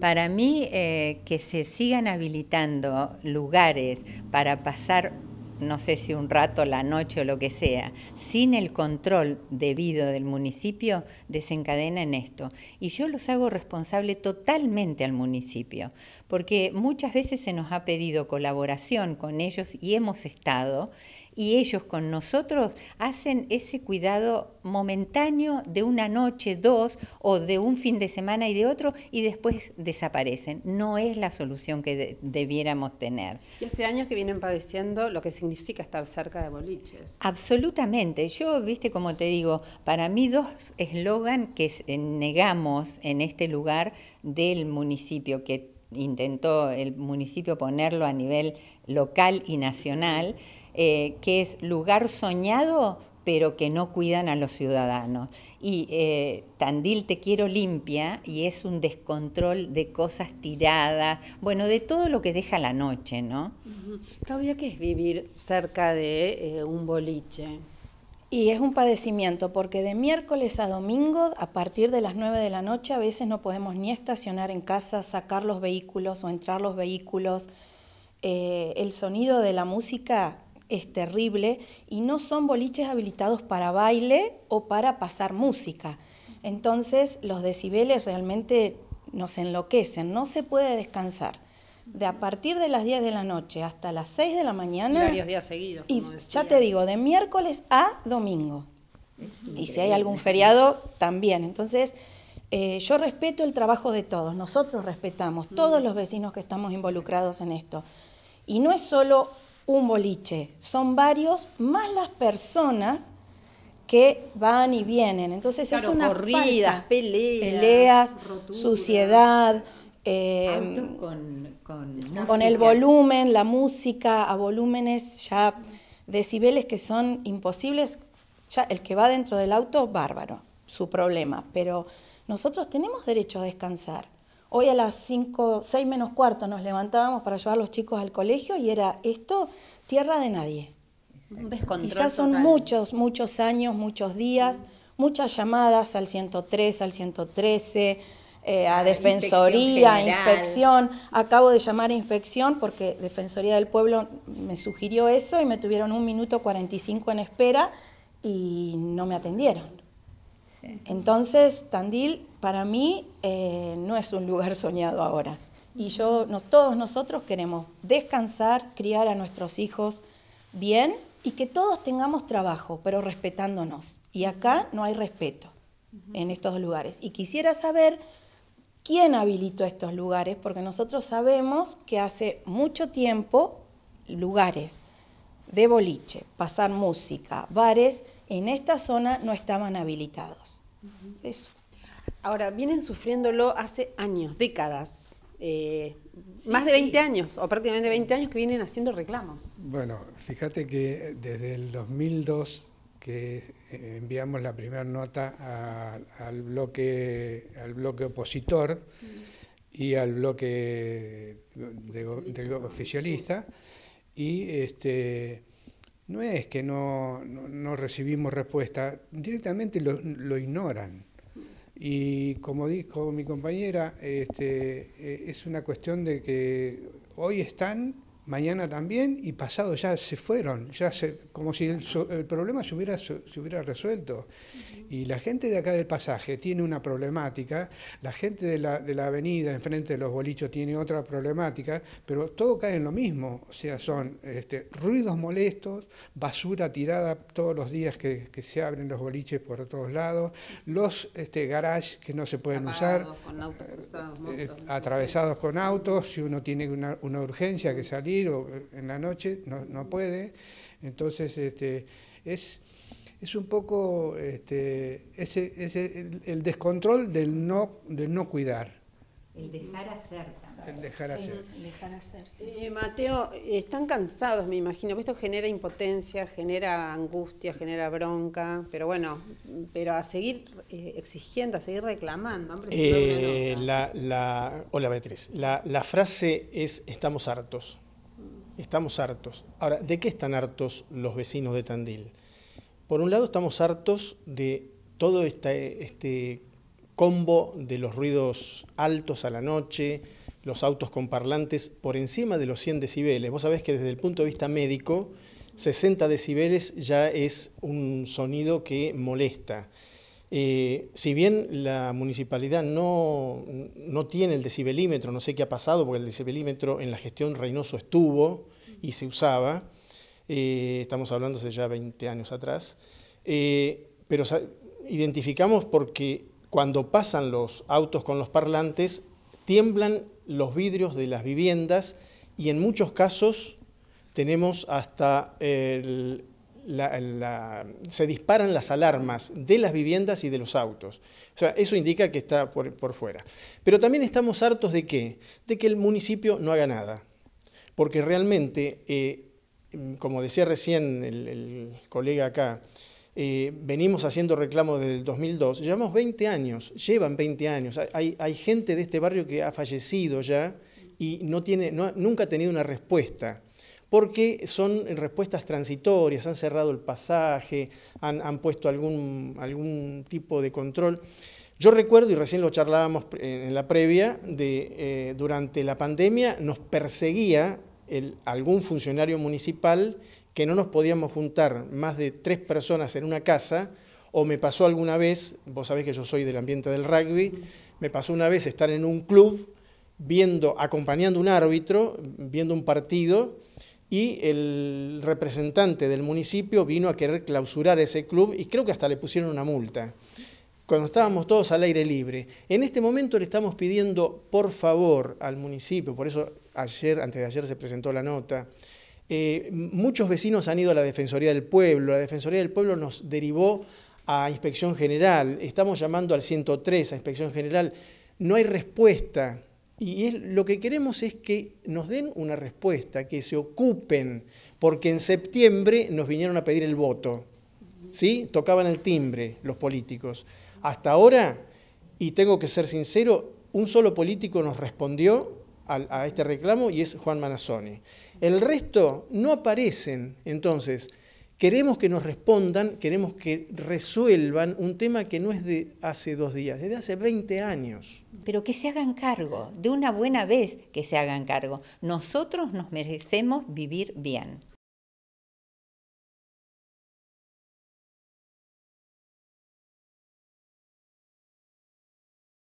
Para mí, eh, que se sigan habilitando lugares para pasar no sé si un rato, la noche o lo que sea, sin el control debido del municipio, desencadena en esto. Y yo los hago responsable totalmente al municipio, porque muchas veces se nos ha pedido colaboración con ellos y hemos estado y ellos con nosotros hacen ese cuidado momentáneo de una noche, dos, o de un fin de semana y de otro, y después desaparecen. No es la solución que debiéramos tener. Y hace años que vienen padeciendo lo que significa estar cerca de boliches. Absolutamente. Yo, viste, como te digo, para mí dos eslogan que negamos en este lugar del municipio, que intentó el municipio ponerlo a nivel local y nacional, eh, que es lugar soñado pero que no cuidan a los ciudadanos. Y eh, Tandil Te Quiero Limpia, y es un descontrol de cosas tiradas, bueno, de todo lo que deja la noche, ¿no? Claudia, ¿qué es vivir cerca de eh, un boliche? Y es un padecimiento, porque de miércoles a domingo, a partir de las 9 de la noche, a veces no podemos ni estacionar en casa, sacar los vehículos o entrar los vehículos. el sonido de la música es terrible y no son boliches habilitados para baile o para pasar música. Entonces los decibeles realmente nos enloquecen, no se puede descansar. De a partir de las 10 de la noche hasta las 6 de la mañana. varios días seguidos. Y ya te digo, de miércoles a domingo. Y si hay algún feriado, también. Entonces, eh, yo respeto el trabajo de todos, nosotros respetamos, todos los vecinos que estamos involucrados en esto. Y no es solo un boliche, son varios, más las personas que van y vienen. Entonces es una corridas, peleas, peleas suciedad, eh, con, el volumen, la música a volúmenes ya decibeles que son imposibles. Ya el que va dentro del auto, bárbaro, su problema. Pero nosotros tenemos derecho a descansar. Hoy a las 5, 6 menos cuarto nos levantábamos para llevar a los chicos al colegio y era esto tierra de nadie. Y ya son muchos, muchos años, muchos días, muchas llamadas al 103, al 113, eh, a Defensoría, a Inspección. Acabo de llamar a Inspección porque Defensoría del Pueblo me sugirió eso y me tuvieron un minuto 45 en espera y no me atendieron. Entonces, Tandil para mí eh, no es un lugar soñado ahora. Y yo, todos nosotros queremos descansar, criar a nuestros hijos bien y que todos tengamos trabajo, pero respetándonos. Y acá no hay respeto en estos lugares. Y quisiera saber quién habilitó estos lugares, porque nosotros sabemos que hace mucho tiempo lugares de boliche, pasar música, bares, en esta zona no estaban habilitados. Eso. Ahora, vienen sufriéndolo hace años, décadas. Eh, más de 20 años, o prácticamente 20 años que vienen haciendo reclamos. Bueno, fíjate que desde el 2002 que eh, enviamos la primera nota al, bloque, al bloque opositor y al bloque de, oficialista, y este, no es que no, recibimos respuesta, directamente lo, ignoran. Y como dijo mi compañera, este, eh, es una cuestión de que hoy están mañana también y pasado ya se fueron, ya se, como si el, problema se hubiera, se hubiera resuelto. Y la gente de acá del pasaje tiene una problemática, la gente de la, de la avenida enfrente de los bolichos tiene otra problemática, pero todo cae en lo mismo, o sea, son este, ruidos molestos, basura tirada todos los días que, se abren los boliches por todos lados, los este, garages que no se pueden usar, eh, atravesados con autos, si uno tiene una, una urgencia que salir, o en la noche, no, puede. Entonces, este, es, es un poco este, ese, ese, el, descontrol del no, del no cuidar. El dejar hacer El dejar hacer. dejar hacer sí. Mateo, están cansados, me imagino. Esto genera impotencia, genera angustia, genera bronca, pero bueno, pero a seguir eh, exigiendo, a seguir reclamando. Eh, la, la, hola Beatriz, la, la frase es estamos hartos. Estamos hartos. Ahora, ¿de qué están hartos los vecinos de Tandil? Por un lado, estamos hartos de todo este, combo de los ruidos altos a la noche, los autos con parlantes por encima de los 100 decibeles. Vos sabés que desde el punto de vista médico, 60 decibeles ya es un sonido que molesta. Eh, si bien la municipalidad no, no, tiene el decibelímetro, no sé qué ha pasado, porque el decibelímetro en la gestión Reynoso estuvo y se usaba, eh, estamos hablando hace ya 20 años atrás, eh, pero identificamos porque cuando pasan los autos con los parlantes, tiemblan los vidrios de las viviendas y en muchos casos tenemos hasta el, se disparan las alarmas de las viviendas y de los autos. O sea, eso indica que está por, fuera. Pero también estamos hartos de qué? De que el municipio no haga nada. Porque realmente, eh, como decía recién el, colega acá, eh, venimos haciendo reclamos desde el 2002, llevamos 20 años, llevan 20 años. Hay, hay gente de este barrio que ha fallecido ya y no tiene, nunca ha tenido una respuesta porque son respuestas transitorias, han cerrado el pasaje, han, puesto algún, algún, tipo de control. Yo recuerdo, y recién lo charlábamos en la previa, eh, durante la pandemia nos perseguía algún funcionario municipal que no nos podíamos juntar más de tres personas en una casa, o me pasó alguna vez, vos sabés que yo soy del ambiente del rugby, me pasó una vez estar en un club viendo, acompañando un árbitro, viendo un partido, y el representante del municipio vino a querer clausurar ese club y creo que hasta le pusieron una multa cuando estábamos todos al aire libre. En este momento le estamos pidiendo, por favor, al municipio, por eso ayer, antes de ayer se presentó la nota, eh, muchos vecinos han ido a la Defensoría del Pueblo, la Defensoría del Pueblo nos derivó a Inspección General, estamos llamando al 103 a Inspección General, no hay respuesta, y lo que queremos es que nos den una respuesta, que se ocupen, porque en septiembre nos vinieron a pedir el voto. ¿sí? Tocaban el timbre los políticos. Hasta ahora, y tengo que ser sincero, un solo político nos respondió a, este reclamo y es Juan Manazoni. El resto no aparecen. Entonces, Queremos que nos respondan, queremos que resuelvan un tema que no es de hace dos días, es de hace 20 años. Pero que se hagan cargo, de una buena vez que se hagan cargo. Nosotros nos merecemos vivir bien.